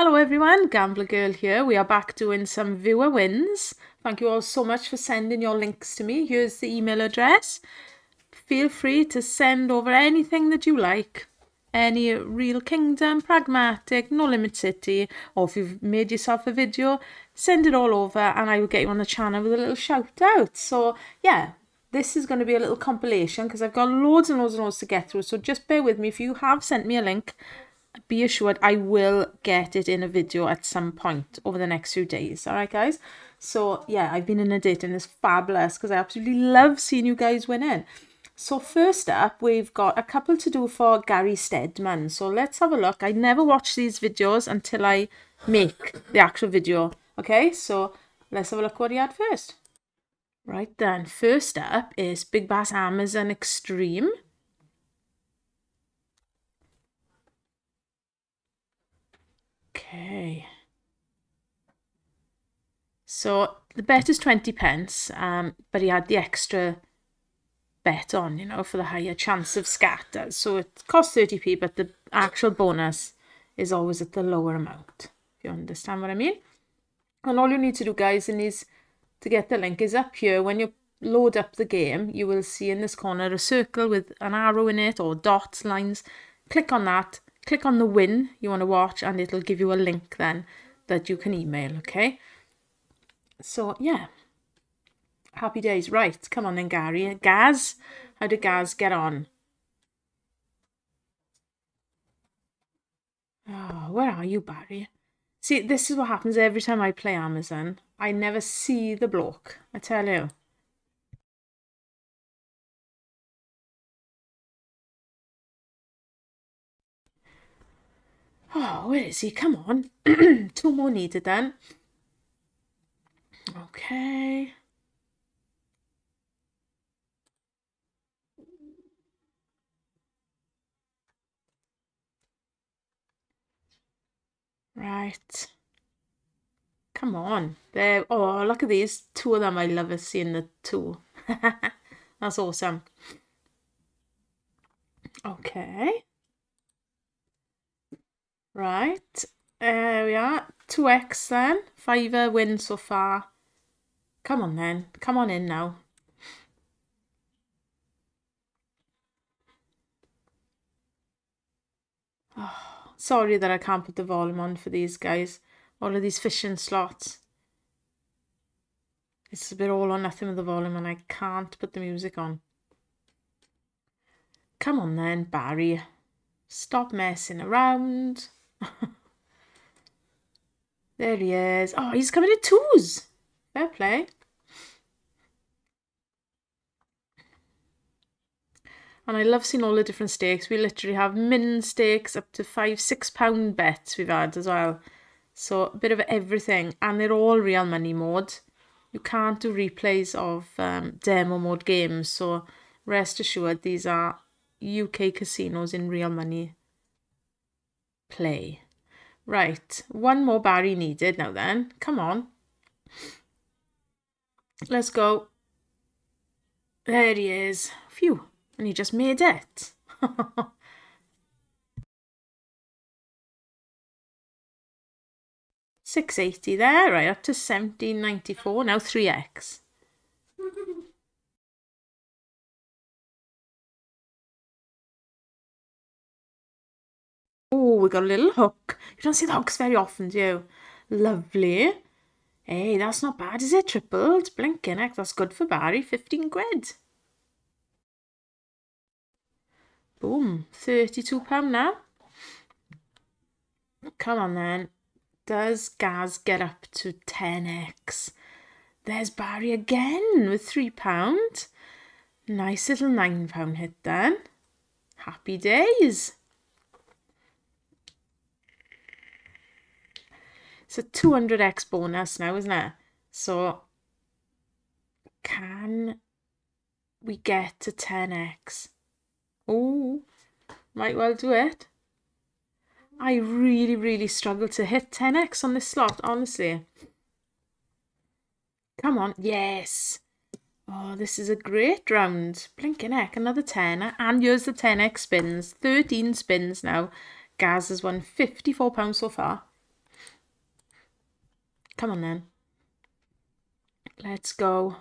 Hello everyone, Gambler Girl here. We are back doing some viewer wins. Thank you all so much for sending your links to me. Here's the email address. Feel free to send over anything that you like. Any Real Kingdom, Pragmatic, No Limit City, or if you've made yourself a video, send it all over and I will get you on the channel with a little shout out. So yeah, this is going to be a little compilation because I've got loads and loads and loads to get through. So just bear with me if you have sent me a link be assured I will get it in a video at some point over the next few days. All right, guys? So, yeah, I've been in a date and it's fabulous because I absolutely love seeing you guys win in. So first up, we've got a couple to do for Gary Steadman. So let's have a look. I never watch these videos until I make the actual video. Okay, so let's have a look what he had first. Right then, first up is Big Bass Amazon Extreme. Okay. So the bet is 20 pence, um, but he had the extra bet on, you know, for the higher chance of scatter. So it costs 30p, but the actual bonus is always at the lower amount, if you understand what I mean. And all you need to do, guys, and is to get the link is up here. When you load up the game, you will see in this corner a circle with an arrow in it or dots, lines. Click on that click on the win you want to watch and it'll give you a link then that you can email, okay? So, yeah. Happy days. Right, come on then, Gary. Gaz, how did Gaz get on? Oh, where are you, Barry? See, this is what happens every time I play Amazon. I never see the block, I tell you. Oh, where is he? Come on. Two more needed then. Okay. Right. Come on. There. Oh, look at these. Two of them I love seeing the two. That's awesome. Okay. Right, there we are. 2x then. Fiver win so far. Come on then. Come on in now. Oh, sorry that I can't put the volume on for these guys. All of these fishing slots. It's a bit all or nothing with the volume and I can't put the music on. Come on then, Barry. Stop messing around. there he is. Oh, he's coming in twos. Fair play. And I love seeing all the different stakes. We literally have min stakes up to five, six pound bets we've had as well. So a bit of everything. And they're all real money mode. You can't do replays of um, demo mode games. So rest assured these are UK casinos in real money play. Right, one more Barry needed now then. Come on. Let's go. There he is. Phew, and he just made it. Six eighty there, right up to seventeen ninety four. Now three X. Oh, we got a little hook. You don't see the hooks very often, do you? Lovely. Hey, that's not bad, is it? Tripled. Blinking heck, that's good for Barry. 15 quid. Boom. £32 now. Come on then. Does Gaz get up to 10x? There's Barry again with £3. Nice little £9 hit then. Happy days. It's a 200x bonus now, isn't it? So can we get to 10x? Oh, might well do it. I really, really struggle to hit 10x on this slot, honestly. Come on, yes. Oh, this is a great round. Blinking heck, another 10. And here's the 10x spins. 13 spins now. Gaz has won £54 so far. Come on then. Let's go.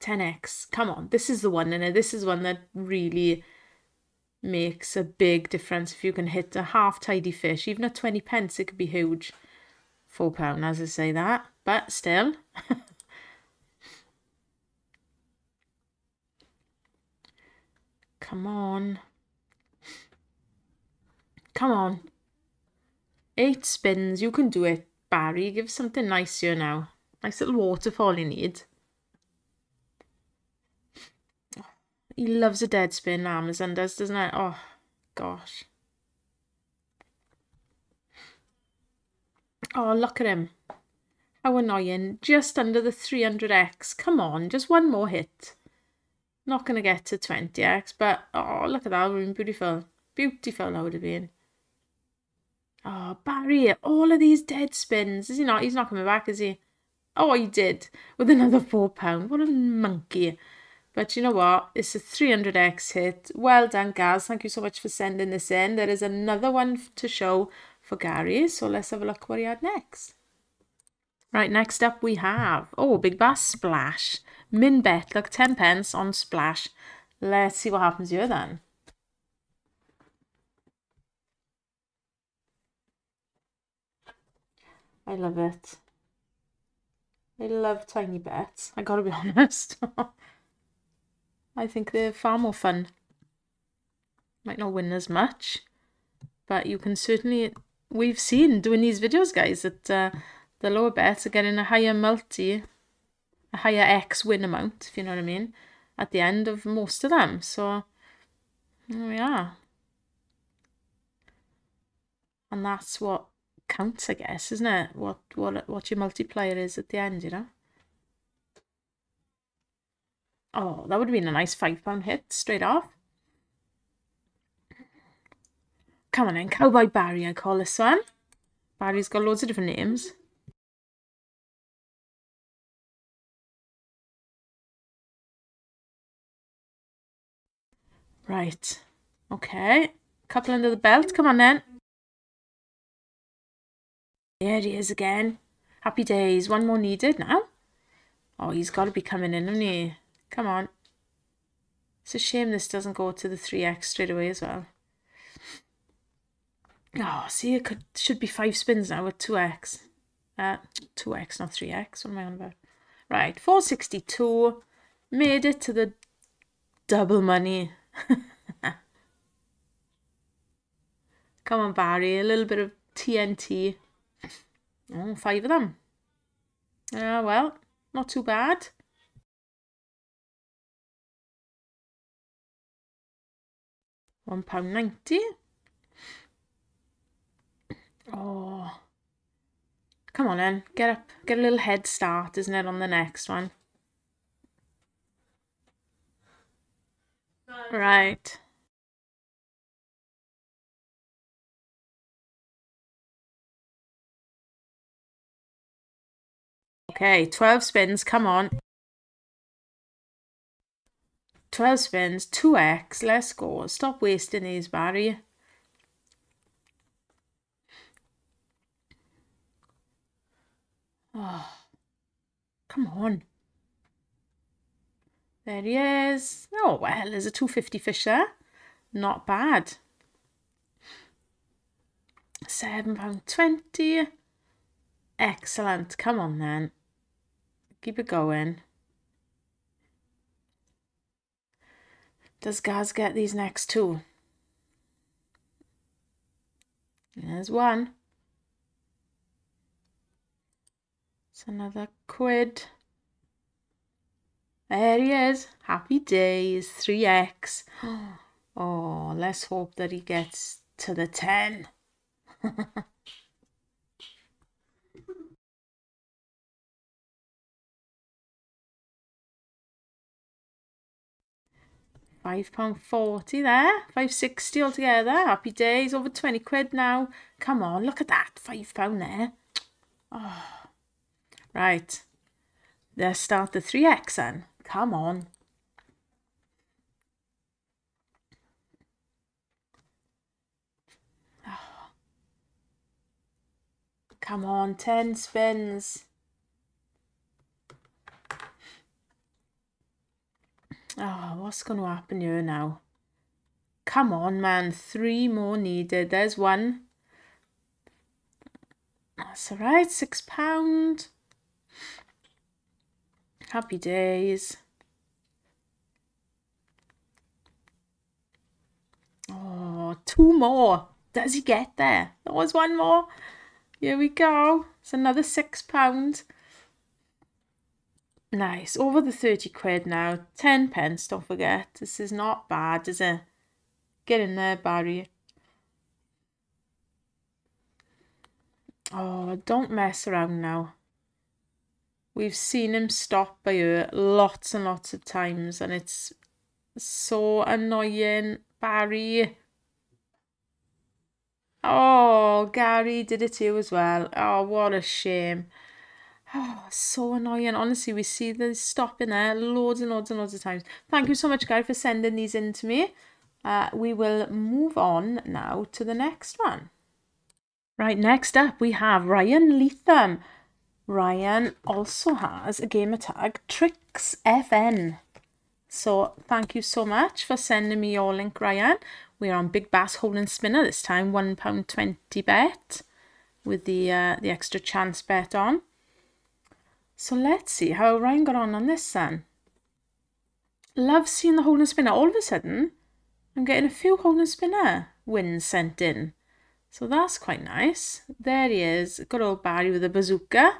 10x. Come on. This is the one, and this is one that really makes a big difference if you can hit a half tidy fish. Even at 20 pence, it could be huge. Four pound, as I say that. But still. Come on. Come on. Eight spins. You can do it, Barry. Give something nice here now. Nice little waterfall you need. He loves a dead spin, Amazon does, doesn't it? Oh, gosh. Oh, look at him. How annoying. Just under the 300x. Come on, just one more hit. Not going to get to 20x, but oh, look at that. Would have been beautiful. Beautiful that would have been. Oh, Barry, all of these dead spins. Is he not? He's not coming back, is he? Oh, he did. With another £4. What a monkey. But you know what? It's a 300x hit. Well done, Gaz. Thank you so much for sending this in. There is another one to show for Gary. So let's have a look what he had next. Right, next up we have, oh, Big Bass Splash. Min bet, look, 10 pence on Splash. Let's see what happens here then. I love it. I love tiny bets, I gotta be honest. I think they're far more fun. Might not win as much, but you can certainly... We've seen doing these videos, guys, that uh, the lower bets are getting a higher multi a higher X win amount, if you know what I mean, at the end of most of them. So, there we are. And that's what counts, I guess, isn't it? What what what your multiplier is at the end, you know? Oh, that would have been a nice five pound hit straight off. Come on in, Cowboy Barry, I call this one. Barry's got loads of different names. Right. Okay. Couple under the belt. Come on then. There he is again. Happy days. One more needed now. Oh, he's got to be coming in, hasn't he? Come on. It's a shame this doesn't go to the 3x straight away as well. Oh, see, it could should be five spins now with 2x. Uh, 2x, not 3x. What am I on about? Right, 462. Made it to the double money. Come on, Barry. A little bit of TNT. Oh, five of them. Yeah, well, not too bad. One pound ninety. Oh. Come on then, get up, get a little head start, isn't it, on the next one? Right. Okay, 12 spins, come on. 12 spins, 2x, let's go. Stop wasting these, Barry. Oh, come on. There he is. Oh, well, there's a 250 fish there. Not bad. £7.20. Excellent. Come on then. Keep it going. Does Gaz get these next two? There's one. It's another quid. There he is. Happy days. 3x. Oh, let's hope that he gets to the 10. Five pound forty there, five sixty altogether. Happy days, over twenty quid now. Come on, look at that, five pound there. Oh, right. Let's start the three X then. Come on. Ah. Come on, 10 spins. Oh, what's going to happen here now? Come on, man. Three more needed. There's one. That's all right. Six pound. Happy days. Oh, two more. Does he get there? There was one more. Here we go. It's another six pound. Nice. Over the 30 quid now. 10 pence, don't forget. This is not bad, is it? Get in there, Barry. Oh, don't mess around now. We've seen him stop by her lots and lots of times and it's so annoying. Barry. Oh, Gary did it too as well. Oh, what a shame. Oh, so annoying. Honestly, we see the stop in there loads and loads and loads of times. Thank you so much, Gary, for sending these in to me. Uh, we will move on now to the next one. Right, next up we have Ryan Leatham. Ryan also has a gamer tag, Tricks FN. So thank you so much for sending me your link, Ryan. We're on Big Bass Hold & Spinner this time, £1.20 bet with the uh, the extra chance bet on. So let's see how Ryan got on on this then. Love seeing the Hold & Spinner. All of a sudden, I'm getting a few Hold & Spinner wins sent in. So that's quite nice. There he is. Good old Barry with a bazooka.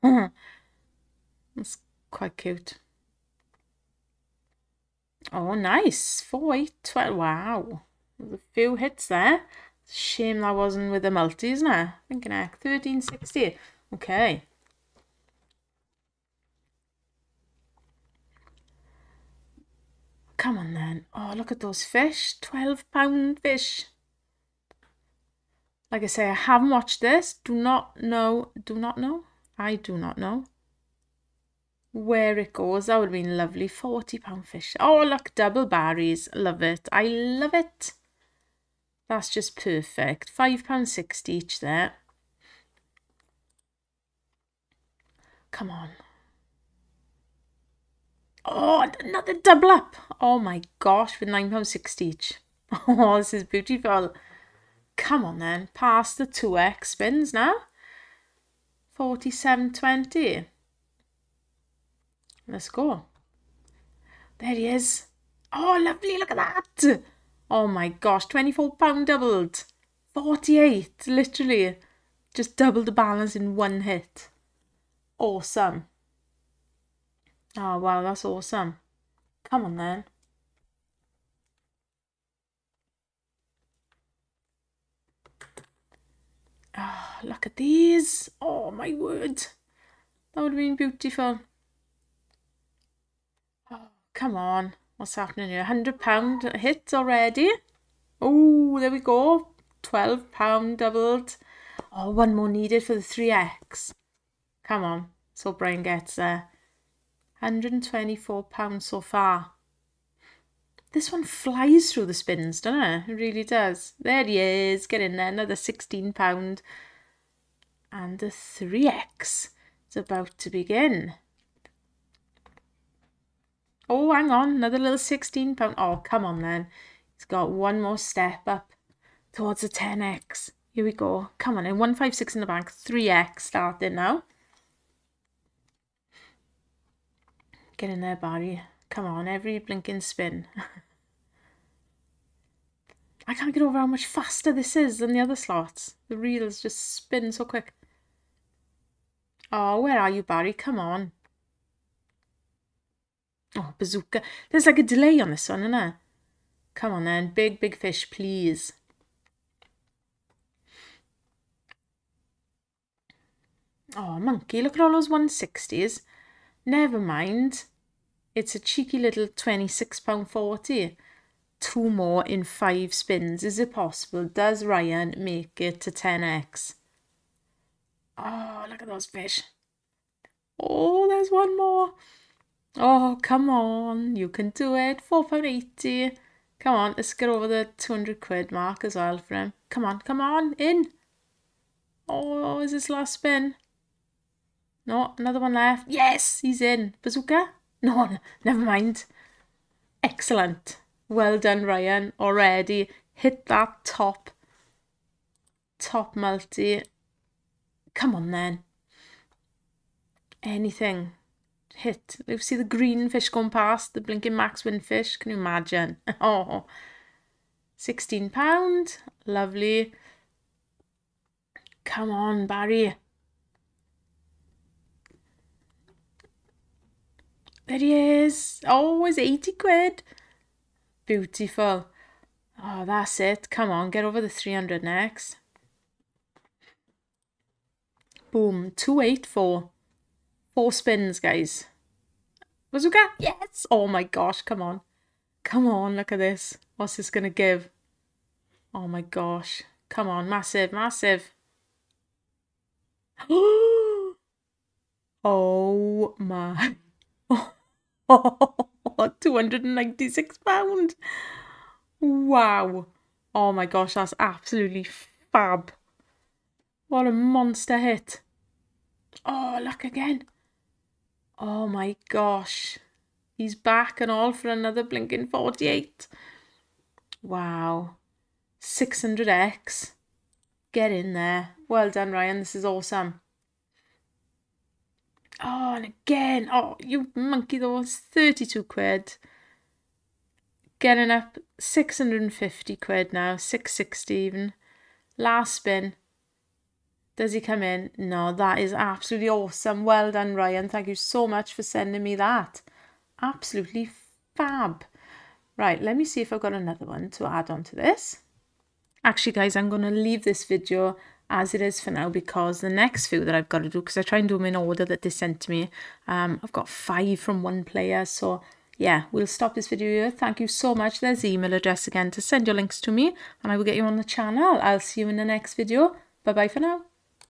that's quite cute. Oh, nice. 4, 8, 12. Wow. There's a few hits there. Shame that wasn't with the multi, isn't it? Thinking ah, heck. 1360. Okay. Come on then. Oh, look at those fish. 12 pound fish. Like I say, I haven't watched this. Do not know. Do not know. I do not know where it goes. That would have been lovely. £40 fish. Oh, look, double barries. Love it. I love it. That's just perfect. £5.60 each there. Come on. Oh, another double up. Oh my gosh, with £9.60 each. Oh, this is beautiful. Come on then. Past the 2x spins now. 47.20. Let's go. There he is. Oh, lovely. Look at that. Oh my gosh. £24 doubled. 48. Literally. Just doubled the balance in one hit. Awesome. Oh, wow. That's awesome. Come on then. Oh, look at these. Oh, my word. That would have been beautiful. Oh, Come on. What's happening here? £100 hit already. Oh, there we go. £12 doubled. Oh, one more needed for the 3x. Come on. So Brian gets there. £124 so far. This one flies through the spins, doesn't it? It really does. There he is. Get in there. Another £16. And the 3x is about to begin. Oh, hang on, another little 16 pound. Oh, come on then. He's got one more step up towards the 10x. Here we go. Come on in. 156 in the bank. 3x starting now. Get in there, Barry. Come on, every blinking spin. I can't get over how much faster this is than the other slots. The reels just spin so quick. Oh, where are you, Barry? Come on. Oh, bazooka. There's like a delay on this one, isn't there? Come on then. Big, big fish, please. Oh, monkey. Look at all those 160s. Never mind. It's a cheeky little £26.40. Two more in five spins. Is it possible? Does Ryan make it to 10x? Oh, look at those fish. Oh, there's one more. Oh, come on. You can do it. £4.80. Come on, let's get over the 200 quid mark as well for him. Come on, come on, in. Oh, is this last spin? No, another one left. Yes, he's in. Bazooka. No, never mind. Excellent. Well done, Ryan. Already hit that top, top multi. Come on then. Anything. Hit. You see the green fish going past, the blinking Max Winfish. Can you imagine? Oh, £16. Lovely. Come on, Barry. There he is. Oh, it's 80 quid. Beautiful. Oh, that's it. Come on, get over the 300 next. Boom. 284. Four spins, guys. Bazooka? Yes! Oh my gosh, come on. Come on, look at this. What's this going to give? Oh my gosh. Come on, massive, massive. oh my. Oh, 296 pound. Wow. Oh my gosh, that's absolutely fab. What a monster hit. Oh, look again. Oh my gosh. He's back and all for another blinking 48. Wow. 600x. Get in there. Well done, Ryan. This is awesome. Oh, and again. Oh, you monkey, those 32 quid. Getting up 650 quid now. 660 even. Last spin. Does he come in? No, that is absolutely awesome. Well done, Ryan. Thank you so much for sending me that. Absolutely fab. Right, let me see if I've got another one to add on to this. Actually, guys, I'm going to leave this video as it is for now because the next few that I've got to do, because I try and do them in order that they sent to me, um, I've got five from one player. So yeah, we'll stop this video here. Thank you so much. There's the email address again to send your links to me and I will get you on the channel. I'll see you in the next video. Bye-bye for now.